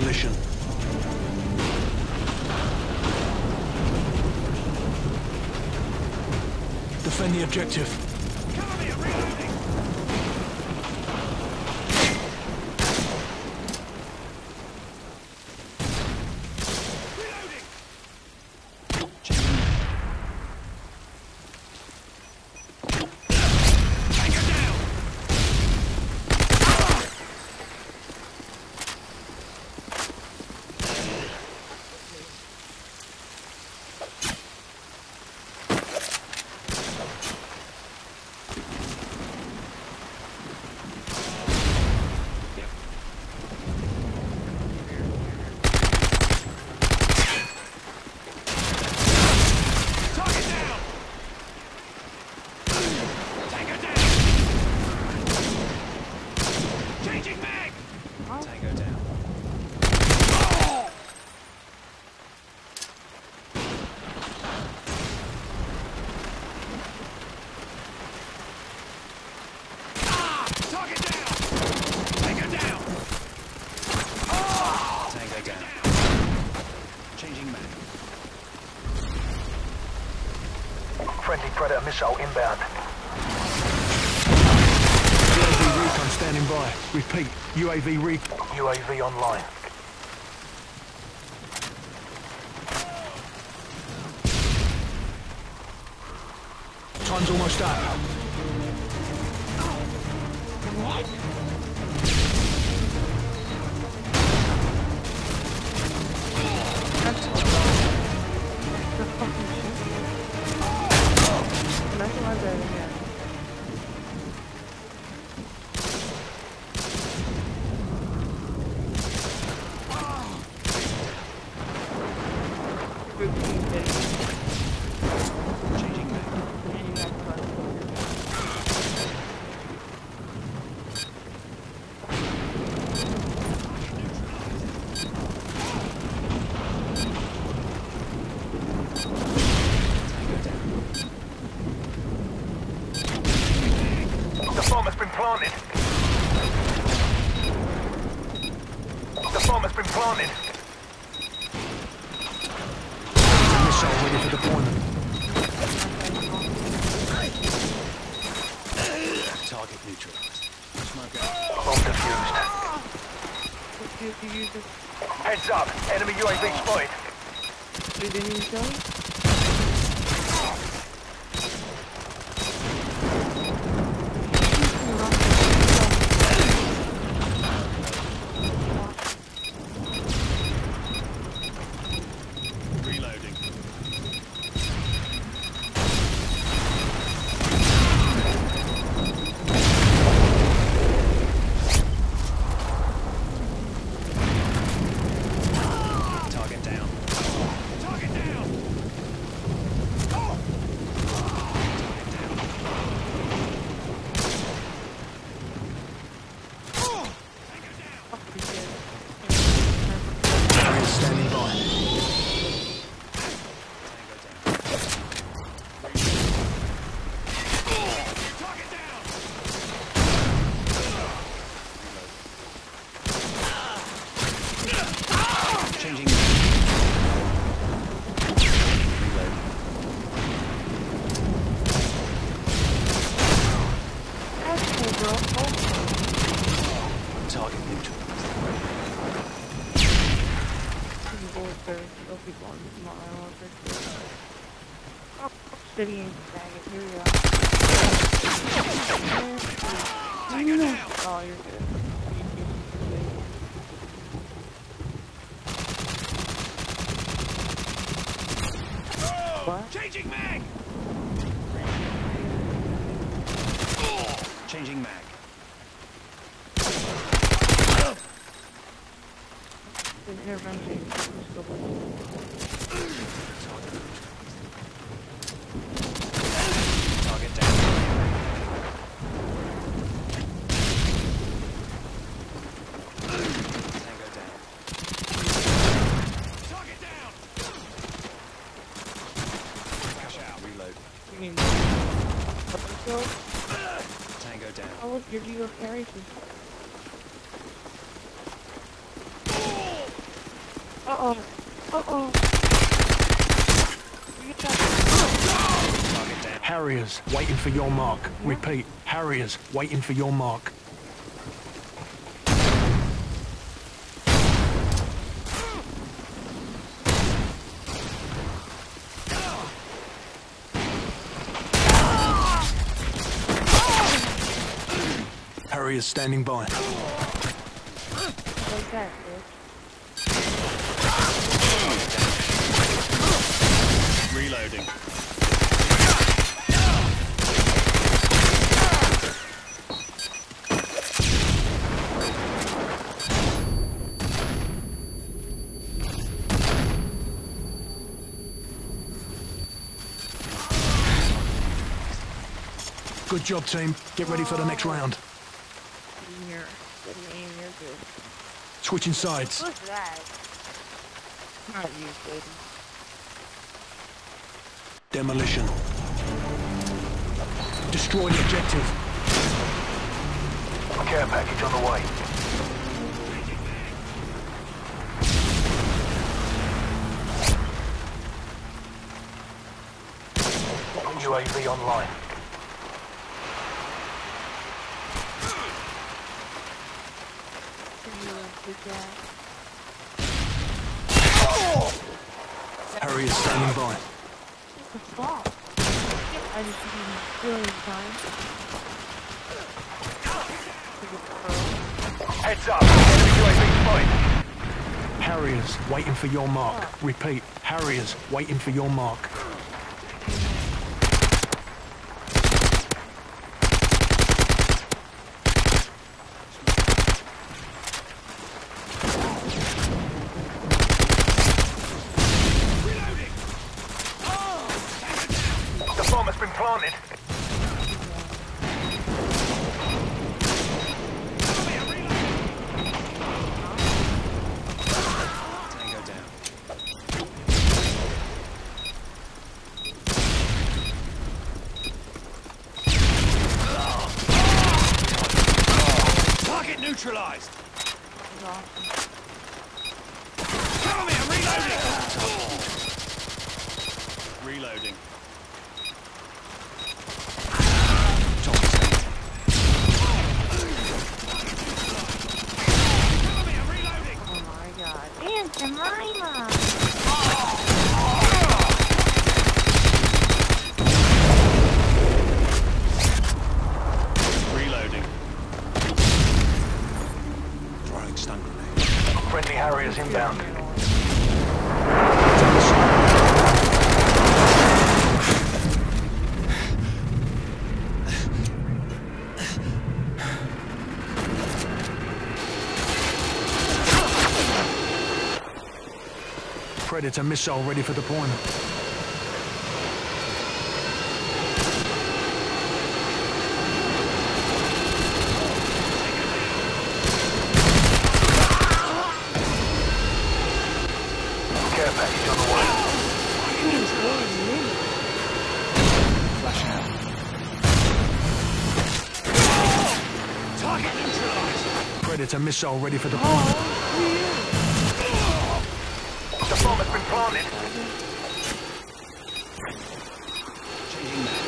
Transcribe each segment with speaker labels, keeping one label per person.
Speaker 1: demolition. Defend the objective.
Speaker 2: Cover me, I'm reloading. Reloading. Tango down. Target down. Tango down. Changing mag. Tango down. Ah! Target down. Tango down. Tango down. Changing mag.
Speaker 3: Friendly Predator missile inbound.
Speaker 1: UAV recon standing by. Repeat, UAV recon.
Speaker 3: UAV online.
Speaker 1: Time's almost up.
Speaker 3: Heads up. Enemy UAV spotted.
Speaker 4: we didn't even kill him?
Speaker 2: Reloading. Target down. Target down.
Speaker 1: Harrier standing by.
Speaker 2: Target down. Changing. Reload.
Speaker 4: That's cool, bro. Oh,
Speaker 2: Target neutralized.
Speaker 4: Their kill people on my. Oh, city and. Here we go. Oh, you're good. What?
Speaker 2: Changing mag. Changing mag.
Speaker 4: An intervention. Let's.
Speaker 2: Target down. Tango down. Target down. Cash out. Reload.
Speaker 4: You mean
Speaker 2: Tango down.
Speaker 4: I will give you a carry Uh-oh. Uh-oh. You got
Speaker 2: Target down.
Speaker 1: Harriers, waiting for your mark. Repeat, Harriers, waiting for your mark. Harriers standing by.
Speaker 2: Reloading.
Speaker 1: Good job, team. Get ready for the next round.
Speaker 4: In. Good name, you're good.
Speaker 1: Switching sides.
Speaker 4: What's that? Not you, baby.
Speaker 1: Demolition. Destroy the objective.
Speaker 3: Care package on the way. UAV online.
Speaker 4: Can you big that?
Speaker 1: Harriers standing by.
Speaker 4: What the fuck? I just didn't really time.
Speaker 3: Heads up. Enemy UAV spotted.
Speaker 1: Harriers waiting for your mark. Repeat, Harriers waiting for your mark.
Speaker 3: Planted.
Speaker 2: Neutralized. Cover me, I'm reloading. Reloading. Top ten. Cover me, I'm reloading.
Speaker 4: Oh my god. And Jemima!
Speaker 2: Reloading. Grenade.
Speaker 3: Friendly Harriers inbound.
Speaker 1: Predator missile ready for deployment.
Speaker 3: Care package on the way.
Speaker 2: Flash out. Target neutralized.
Speaker 1: Predator missile ready for deployment.
Speaker 3: Oh, the bomb has been planted.
Speaker 2: Changing mag.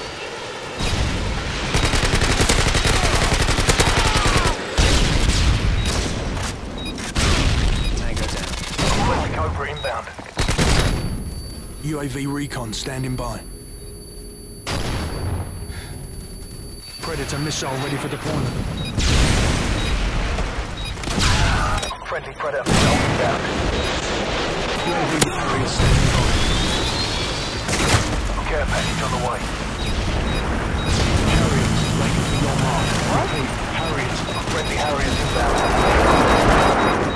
Speaker 2: Tango down.
Speaker 3: Friendly Cobra inbound.
Speaker 1: UAV recon standing by. Predator missile ready for deployment.
Speaker 3: Friendly Predator inbound.
Speaker 1: UAV Harriers standing by.
Speaker 3: Care package on the way.
Speaker 1: Harriers for your mark. Repeat, Harriers
Speaker 3: Friendly Harriers inbound.